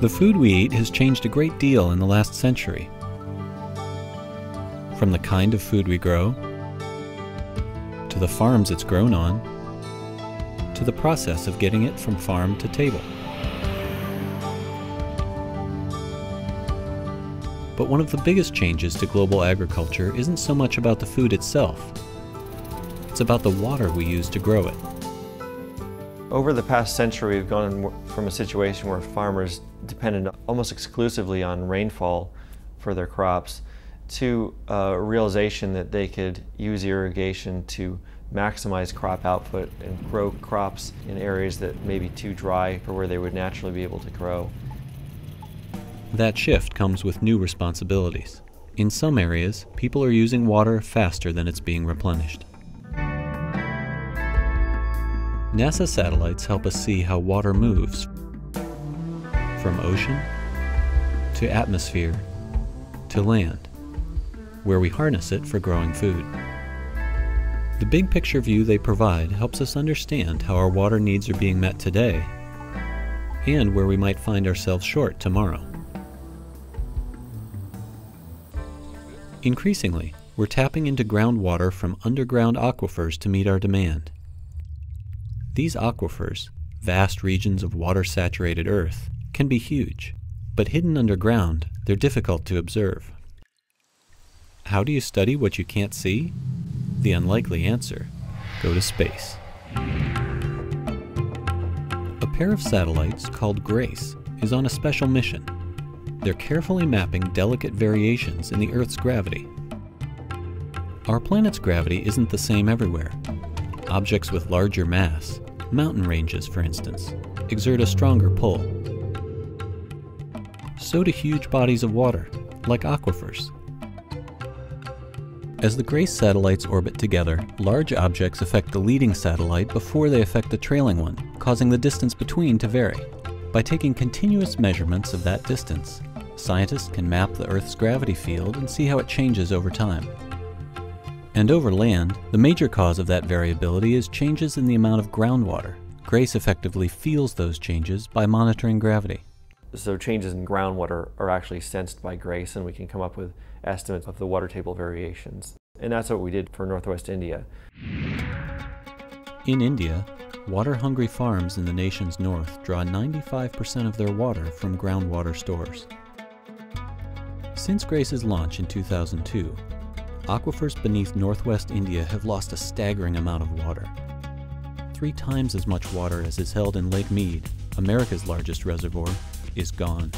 The food we eat has changed a great deal in the last century. From the kind of food we grow, to the farms it's grown on, to the process of getting it from farm to table. But one of the biggest changes to global agriculture isn't so much about the food itself. It's about the water we use to grow it. Over the past century, we've gone from a situation where farmers depended almost exclusively on rainfall for their crops to a realization that they could use irrigation to maximize crop output and grow crops in areas that may be too dry for where they would naturally be able to grow. That shift comes with new responsibilities. In some areas, people are using water faster than it's being replenished. NASA satellites help us see how water moves from ocean to atmosphere to land, where we harness it for growing food. The big picture view they provide helps us understand how our water needs are being met today and where we might find ourselves short tomorrow. Increasingly, we're tapping into groundwater from underground aquifers to meet our demand. These aquifers, vast regions of water-saturated earth, can be huge, but hidden underground, they're difficult to observe. How do you study what you can't see? The unlikely answer, go to space. A pair of satellites called GRACE is on a special mission. They're carefully mapping delicate variations in the Earth's gravity. Our planet's gravity isn't the same everywhere. Objects with larger mass, mountain ranges for instance, exert a stronger pull. So do huge bodies of water, like aquifers. As the GRACE satellites orbit together, large objects affect the leading satellite before they affect the trailing one, causing the distance between to vary. By taking continuous measurements of that distance, scientists can map the Earth's gravity field and see how it changes over time. And over land, the major cause of that variability is changes in the amount of groundwater. GRACE effectively feels those changes by monitoring gravity. So changes in groundwater are actually sensed by GRACE and we can come up with estimates of the water table variations. And that's what we did for Northwest India. In India, water-hungry farms in the nation's north draw 95% of their water from groundwater stores. Since GRACE's launch in 2002, aquifers beneath northwest India have lost a staggering amount of water. Three times as much water as is held in Lake Mead, America's largest reservoir, is gone.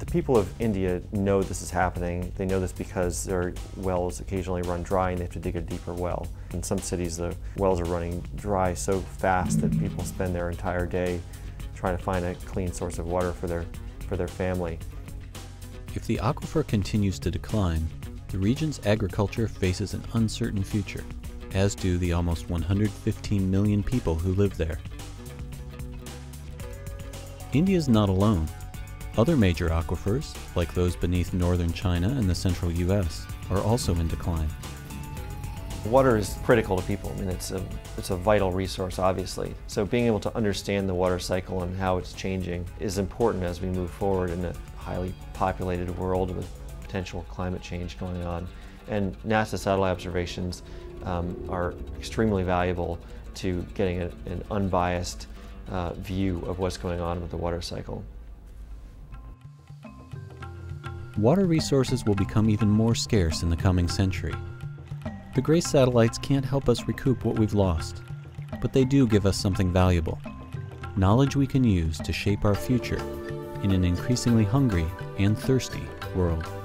The people of India know this is happening. They know this because their wells occasionally run dry and they have to dig a deeper well. In some cities, the wells are running dry so fast that people spend their entire day trying to find a clean source of water for their, for their family. If the aquifer continues to decline, the region's agriculture faces an uncertain future, as do the almost 115 million people who live there. India is not alone. Other major aquifers, like those beneath northern China and the central US, are also in decline. Water is critical to people. I mean, it's a, it's a vital resource, obviously. So being able to understand the water cycle and how it's changing is important as we move forward in a highly populated world with potential climate change going on. And NASA satellite observations um, are extremely valuable to getting a, an unbiased uh, view of what's going on with the water cycle. Water resources will become even more scarce in the coming century. The GRACE satellites can't help us recoup what we've lost, but they do give us something valuable. Knowledge we can use to shape our future in an increasingly hungry and thirsty world.